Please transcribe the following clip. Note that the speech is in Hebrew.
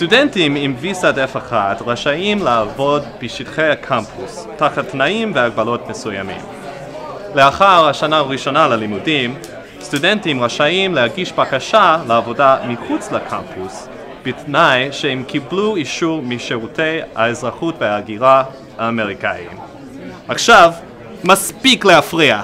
סטודנטים עם ויסת F1 רשאים לעבוד בשטחי הקמפוס, תחת תנאים והגבלות מסוימים. לאחר השנה הראשונה ללימודים, סטודנטים רשאים להגיש בקשה לעבודה מחוץ לקמפוס, בתנאי שהם קיבלו אישור משירותי האזרחות וההגירה האמריקאיים. עכשיו, מספיק להפריע.